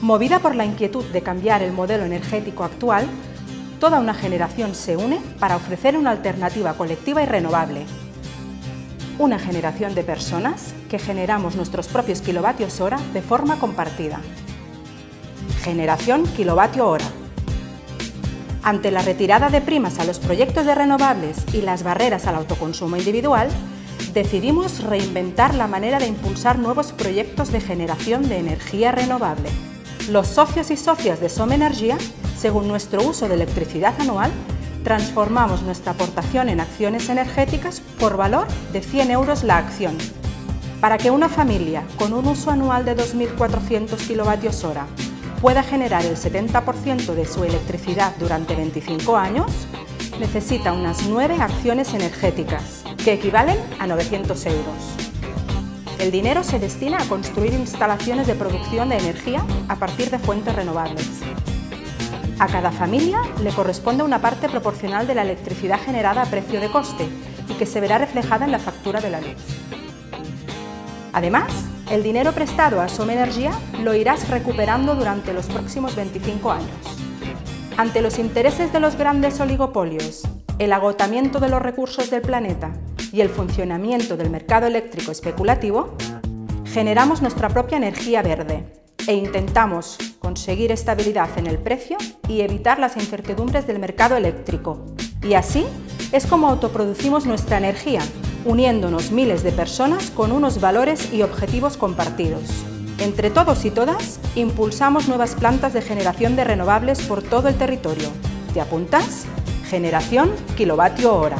Movida por la inquietud de cambiar el modelo energético actual, toda una generación se une para ofrecer una alternativa colectiva y renovable. Una generación de personas que generamos nuestros propios kilovatios hora de forma compartida. Generación kilovatio hora. Ante la retirada de primas a los proyectos de renovables y las barreras al autoconsumo individual, decidimos reinventar la manera de impulsar nuevos proyectos de generación de energía renovable. Los socios y socias de Som Energía, según nuestro uso de electricidad anual, transformamos nuestra aportación en acciones energéticas por valor de 100 euros la acción. Para que una familia con un uso anual de 2.400 kilovatios hora pueda generar el 70% de su electricidad durante 25 años, necesita unas 9 acciones energéticas, que equivalen a 900 euros. El dinero se destina a construir instalaciones de producción de energía a partir de fuentes renovables. A cada familia le corresponde una parte proporcional de la electricidad generada a precio de coste y que se verá reflejada en la factura de la luz. Además, el dinero prestado a Som Energía lo irás recuperando durante los próximos 25 años. Ante los intereses de los grandes oligopolios, el agotamiento de los recursos del planeta y el funcionamiento del mercado eléctrico especulativo, generamos nuestra propia energía verde e intentamos conseguir estabilidad en el precio y evitar las incertidumbres del mercado eléctrico. Y así es como autoproducimos nuestra energía, uniéndonos miles de personas con unos valores y objetivos compartidos. Entre todos y todas, impulsamos nuevas plantas de generación de renovables por todo el territorio. ¿Te apuntas? Generación kilovatio hora.